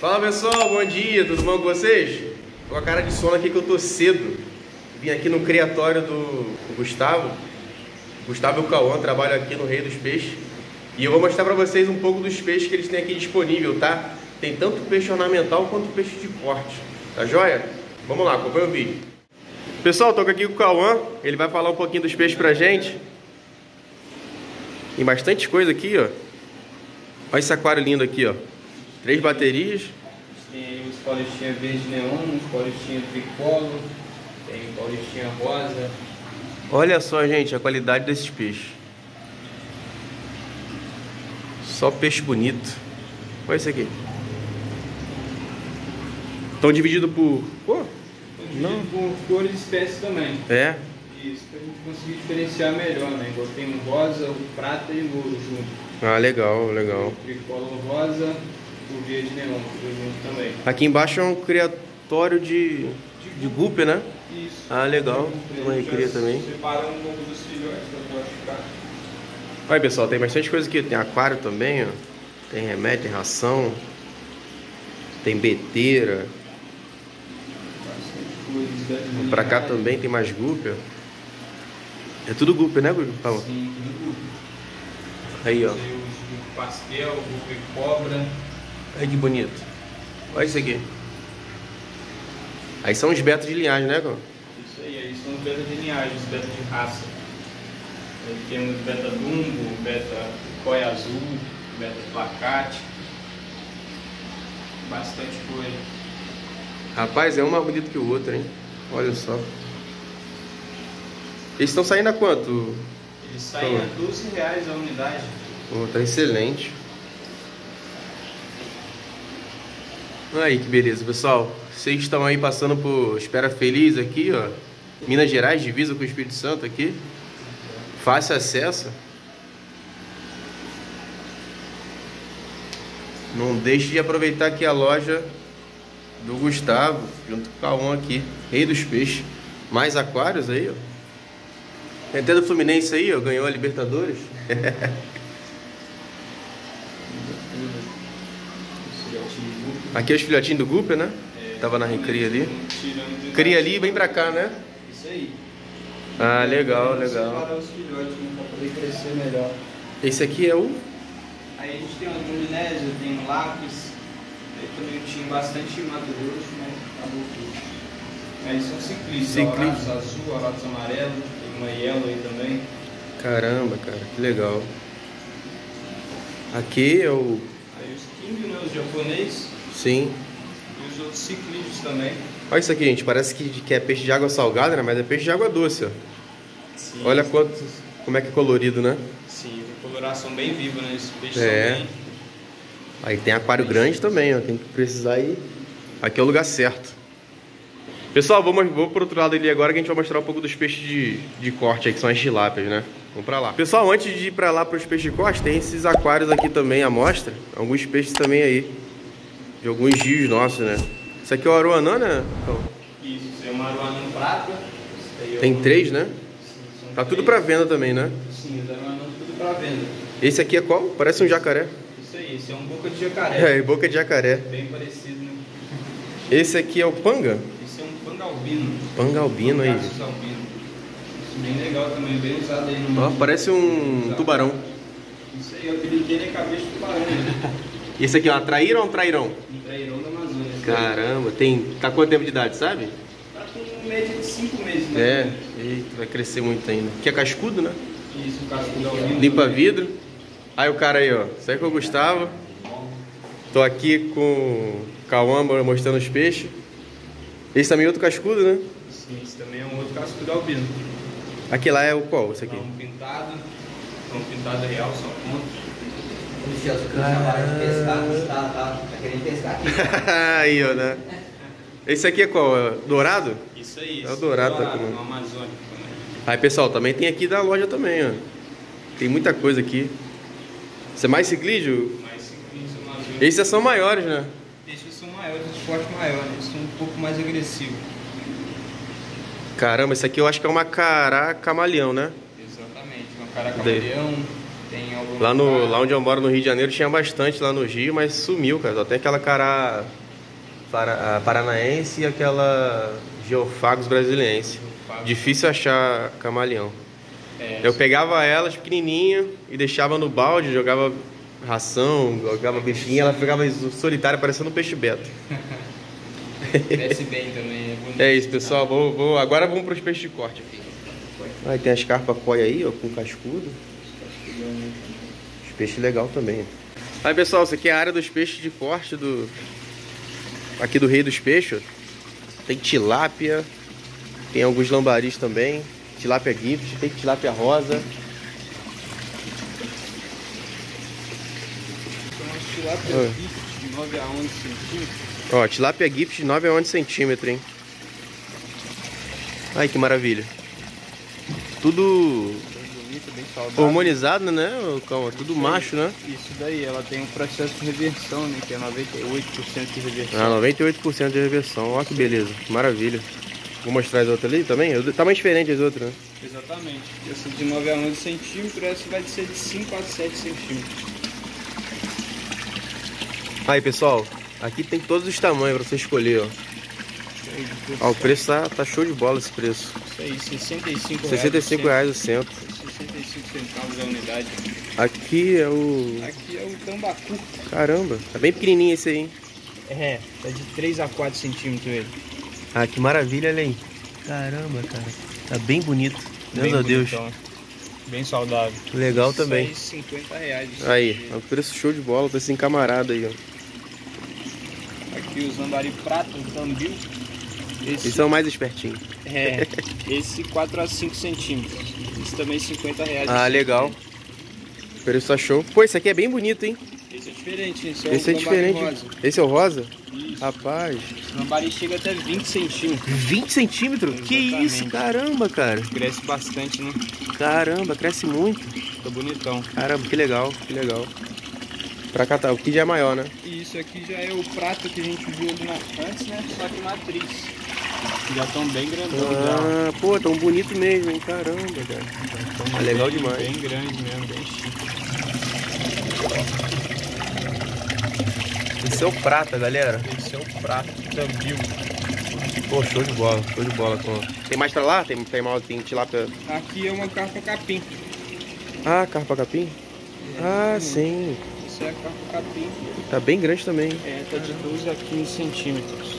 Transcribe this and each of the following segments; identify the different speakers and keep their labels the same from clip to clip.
Speaker 1: Fala pessoal, bom dia, tudo bom com vocês? Tô com a cara de sono aqui que eu tô cedo. Vim aqui no criatório do Gustavo. Gustavo o Cauã trabalham aqui no Rei dos Peixes. E eu vou mostrar pra vocês um pouco dos peixes que eles têm aqui disponível, tá? Tem tanto peixe ornamental quanto peixe de corte. Tá joia? Vamos lá, acompanha o vídeo. Pessoal, tô aqui com o Cauã. Ele vai falar um pouquinho dos peixes pra gente. Tem bastante coisa aqui, ó. Olha esse aquário lindo aqui, ó. Três baterias.
Speaker 2: Tem os paulistinha verde neon, os paulistinha tricolo, tem paulistinha rosa.
Speaker 1: Olha só, gente, a qualidade desses peixes. Só peixe bonito. Olha isso aqui. Estão divididos por.
Speaker 2: Não. Com cores e espécies também.
Speaker 1: é.
Speaker 2: Isso, pra gente conseguir diferenciar melhor, né? Igual tem o rosa, o prata e o ouro junto.
Speaker 1: Ah, legal, legal.
Speaker 2: O tricolo rosa, o verde neon, também.
Speaker 1: Aqui embaixo é um criatório de, de gupe, né?
Speaker 2: Isso.
Speaker 1: Ah, legal. Uma recria também.
Speaker 2: Separando um pouco dos filhotes pra pode ficar.
Speaker 1: Olha pessoal, tem bastante coisa aqui. Tem aquário também, ó. Tem remédio, tem ração. Tem beteira. Pra cá também tem mais gupe. É tudo gupe, né, Gustavo?
Speaker 2: Sim, tudo.
Speaker 1: Aí, ó.
Speaker 2: De pastel, de cobra.
Speaker 1: Olha que bonito. Olha isso aqui. Aí são os betas de linhagem, né, cara?
Speaker 2: Isso aí, aí são os beta de linhagem, os beta de raça. Aí temos beta dumbo, beta coi azul, beta placate. Bastante coisa.
Speaker 1: Rapaz, é um mais bonito que o outro, hein? Olha só. Eles estão saindo a quanto?
Speaker 2: Eles saem a 12 reais a unidade.
Speaker 1: Oh, tá excelente. Aí que beleza, pessoal. Vocês estão aí passando por Espera Feliz aqui, ó. Minas Gerais, divisa com o Espírito Santo aqui. Fácil acesso. Não deixe de aproveitar aqui a loja do Gustavo, junto com o Cauã aqui, Rei dos Peixes. Mais aquários aí, ó. Tem até do Fluminense aí, ó, ganhou a Libertadores. Aqui é os filhotinhos do Guper, né? Tava na recria ali. Cria ali e vem pra cá, né?
Speaker 2: Isso aí.
Speaker 1: Ah, legal, legal.
Speaker 2: Filhotes né.
Speaker 1: Esse aqui é o.
Speaker 2: Aí a gente tem o Molinésio, tem o lápis. Aí também tinha bastante Mato Grosso, mas acabou tudo. Aí são ciclistas. Ciclista. azul, Aratos amarelo, tem uma yellow aí também.
Speaker 1: Caramba, cara, que legal. Aqui é o.
Speaker 2: Aí os King, né, os japonês,
Speaker 1: Sim.
Speaker 2: e os outros ciclistas também.
Speaker 1: Olha isso aqui, gente. Parece que, que é peixe de água salgada, né? Mas é peixe de água doce, ó.
Speaker 2: Sim,
Speaker 1: Olha quanto. Como é que é colorido, né?
Speaker 2: Sim, tem coloração bem viva, né? Esses peixes
Speaker 1: É.
Speaker 2: bem...
Speaker 1: Aí tem aquário grande também, ó. Tem que precisar ir. Aqui é o lugar certo. Pessoal, vamos, vou pro outro lado ali agora que a gente vai mostrar um pouco dos peixes de, de corte aí, que são as tilápias, né? Vamos pra lá. Pessoal, antes de ir pra lá pros peixes de corte, tem esses aquários aqui também à mostra. Alguns peixes também aí. De alguns rios nossos, né? Isso aqui é o Aruanã, né? Então,
Speaker 2: Isso, isso é uma aruanã prata. É
Speaker 1: tem três, né?
Speaker 2: Sim,
Speaker 1: Tá tudo
Speaker 2: três.
Speaker 1: pra venda também, né?
Speaker 2: Sim, os aruanãs tudo pra venda.
Speaker 1: Esse aqui é qual? Parece um jacaré.
Speaker 2: Isso aí, esse é um boca de jacaré.
Speaker 1: É, boca de jacaré.
Speaker 2: Bem parecido, né?
Speaker 1: Esse aqui é o panga?
Speaker 2: Pangalbino.
Speaker 1: Panga albino aí.
Speaker 2: Bem legal também, bem usado aí no
Speaker 1: Ó, parece um tubarão.
Speaker 2: Isso aí, o apelido dele é cabeça de tubarão, né?
Speaker 1: Esse aqui é uma traíra ou um trairão?
Speaker 2: Um trairão da Amazônia.
Speaker 1: Caramba, tem. Tá quanto tempo de idade, sabe?
Speaker 2: Tá com média de 5 meses, né?
Speaker 1: É, eita, vai crescer muito ainda. Aqui é cascudo, né?
Speaker 2: Isso, cascudo.
Speaker 1: Limpa
Speaker 2: também.
Speaker 1: vidro. Aí o cara aí, ó. Isso aí que o Gustavo. Tô aqui com o Cauã mostrando os peixes. Esse também é outro cascudo, né?
Speaker 2: Sim, esse também é um outro cascudo albino.
Speaker 1: Aqui lá é o qual? Esse aqui?
Speaker 2: É um pintado. É um pintado real, só ponto.
Speaker 3: Luciano, o cara de pescar, tá, tá, tá querendo pescar aqui.
Speaker 1: aí, ó, né? Esse aqui é qual? É Dourado?
Speaker 2: Isso aí.
Speaker 1: É o
Speaker 2: esse
Speaker 1: dourado, tá
Speaker 2: dourado,
Speaker 1: comendo.
Speaker 2: no Amazônico também.
Speaker 1: Aí, pessoal, também tem aqui da loja também, ó. Tem muita coisa aqui. Você é mais ciclídeo?
Speaker 2: Mas ciclista amazônico.
Speaker 1: Esses são maiores, né?
Speaker 2: Esses são maiores, de porte maior, né? Eles são um pouco mais agressivos.
Speaker 1: Caramba, esse aqui eu acho que é uma cará camaleão, né?
Speaker 2: Exatamente. Uma
Speaker 1: Daí.
Speaker 2: camaleão. Tem algum
Speaker 1: Lá, no,
Speaker 2: lugar-
Speaker 1: lá onde eu moro no Rio de Janeiro tinha bastante lá no Rio, mas sumiu, cara. Só tem aquela para, a paranaense e aquela geofagos brasiliense.
Speaker 2: Geofagos.
Speaker 1: Difícil achar camaleão.
Speaker 2: É,
Speaker 1: Eu pegava elas pequenininha e deixava no balde, jogava ração, jogava bichinha, ela ficava solitária, parecendo um peixe beta.
Speaker 2: Desce bem também, é bonito.
Speaker 1: É isso, pessoal. Vou, vou- agora vamos para os peixes de corte aqui. Aí tem as carpas koi aí, ó, com cascudo. Os peixes legal também. Aí, pessoal, isso aqui é a área dos peixes de corte do... Aqui do Rei dos Peixes. Tem tilápia, tem alguns lambaris também. Tilápia gift, tem tilápia rosa.
Speaker 2: Tem umas tilápia
Speaker 1: Oi.
Speaker 2: gift de 9 a 11 centímetros.
Speaker 1: Ó, tilápia gift de 9 a 11 centímetros, hein? Ai, que maravilha. Tudo
Speaker 2: Bem bonita, bem saudável.
Speaker 1: hormonizado, né? Calma, tudo macho, né?
Speaker 2: Isso daí, ela tem um processo de reversão, né? Que é 98% de reversão.
Speaker 1: Ah, 98% de reversão. Ó que beleza, maravilha. Vou mostrar as outras ali também. Eu- Tamanho diferente as outras, né?
Speaker 2: Exatamente. Essa de 9 a 11 centímetros, essa vai ser de 5 a 7 centímetros.
Speaker 1: Aí, pessoal, aqui tem todos os tamanhos pra você escolher, ó.
Speaker 2: Aí,
Speaker 1: Ó, o preço tá, tá show de bola esse preço.
Speaker 2: Isso aí, 65 reais.
Speaker 1: 65 reais o centro.
Speaker 2: 65 centavos a unidade.
Speaker 1: Aqui é o...
Speaker 2: Aqui é o tambacu.
Speaker 1: Caramba, tá bem pequenininho esse aí, hein?
Speaker 2: É, tá de 3 a 4 centímetros ele.
Speaker 1: Ah, que maravilha, olha aí. Caramba, cara. Tá bem bonito. Deus a Deus.
Speaker 2: Bem saudável.
Speaker 1: Legal também.
Speaker 2: aí, 50 reais.
Speaker 1: Aí, é um preço show de bola pra esse camarada aí, ó.
Speaker 2: Aqui os lambari prata, o tambil. Esse,
Speaker 1: Eles são mais espertinhos.
Speaker 2: é, esse 4 a 5 centímetros. Esse também 50 reais.
Speaker 1: Ah, legal. O preço tá show. Pô, esse aqui é bem bonito, hein?
Speaker 2: Esse é diferente, esse é
Speaker 1: Esse
Speaker 2: o
Speaker 1: é diferente.
Speaker 2: rosa.
Speaker 1: Esse é o rosa?
Speaker 2: Isso.
Speaker 1: Rapaz.
Speaker 2: O lambari chega até 20 centímetros.
Speaker 1: 20 centímetros? Que
Speaker 2: Exatamente.
Speaker 1: isso, caramba, cara.
Speaker 2: Cresce bastante, né?
Speaker 1: Caramba, cresce muito.
Speaker 2: Fica bonitão.
Speaker 1: Caramba, que legal, que legal. Pra cá tá, o que já é maior, né?
Speaker 2: E isso aqui já é o prato que a gente viu ali na, antes, né? Só que matriz. Já estão bem grandão
Speaker 1: Ah, pô, tão bonito mesmo, hein? Caramba, cara.
Speaker 2: já. Tão
Speaker 1: é legal
Speaker 2: bem-
Speaker 1: demais.
Speaker 2: Bem grande mesmo, bem chique.
Speaker 1: Esse é o prata, galera.
Speaker 2: Esse é o prato tambil.
Speaker 1: Pô, show de bola, show de bola. Tem mais pra lá? Tem, tem, mal- tem tilápia.
Speaker 2: Aqui é uma carpa capim.
Speaker 1: Ah, carpa capim? Ah, sim.
Speaker 2: Essa é a carpa capim.
Speaker 1: Tá bem grande também.
Speaker 2: É, tá de 12 a 15 centímetros.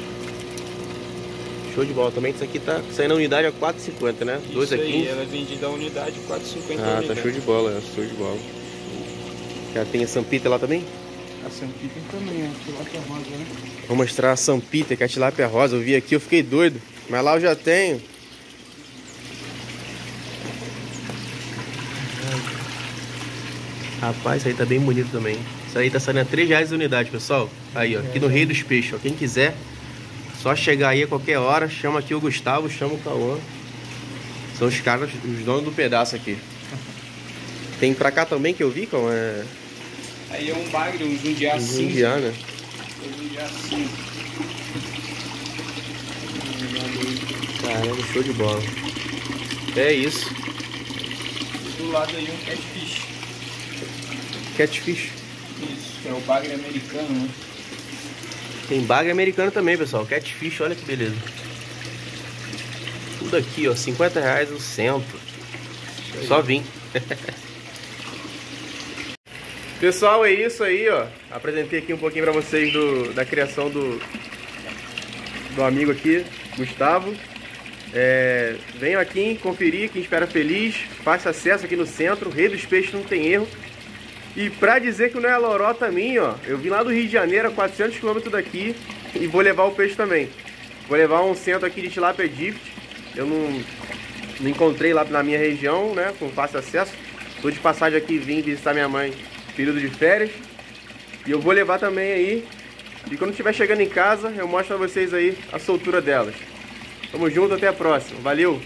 Speaker 1: Show de bola. Também isso aqui tá saindo a unidade a 4,50, né? 2
Speaker 2: Isso
Speaker 1: a
Speaker 2: aí,
Speaker 1: 15.
Speaker 2: ela é vendida a unidade 4,50 a
Speaker 1: Ah,
Speaker 2: unidade.
Speaker 1: tá show de bola, é, show de bola. Já tem a Sampita lá também?
Speaker 2: A Sampita também, ó. Tilapia rosa, né?
Speaker 1: Vou mostrar a Sampita, que é a tilápia rosa. Eu vi aqui, eu fiquei doido. Mas lá eu já tenho. Rapaz, isso aí tá bem bonito também. Isso aí tá saindo a 3 reais a unidade, pessoal. Aí, ó, aqui no Rei dos Peixes, ó. Quem quiser, só chegar aí a qualquer hora, chama aqui o Gustavo, chama o Cauã. São os caras, os donos do pedaço aqui. Tem pra cá também que eu vi, Cauã? É
Speaker 2: Aí é um bagre, um jundiá cinza.
Speaker 1: Indiana.
Speaker 2: Um jundiá cinza.
Speaker 1: Caramba, show de bola. É isso.
Speaker 2: Do lado aí um catfish.
Speaker 1: Catfish.
Speaker 2: Isso, que é o bagre americano, né?
Speaker 1: Tem bagre americano também, pessoal. Catfish, olha que beleza. Tudo aqui, ó. 50 reais o centro. Só vim. Pessoal, é isso aí, ó. Apresentei aqui um pouquinho pra vocês do, da criação do, do amigo aqui, Gustavo. É, venham aqui conferir, quem espera feliz. Faça acesso aqui no centro. Rei dos Peixes não tem erro. E pra dizer que não é lorota minha, ó, eu vim lá do Rio de Janeiro, a 400 km daqui, e vou levar o peixe também. Vou levar um centro aqui de tilápia gift. Eu não, não encontrei lá na minha região, né, com fácil acesso. Tô de passagem aqui, vim visitar minha mãe, período de férias. E eu vou levar também aí. E quando estiver chegando em casa, eu mostro pra vocês aí a soltura delas. Tamo junto, até a próxima. Valeu!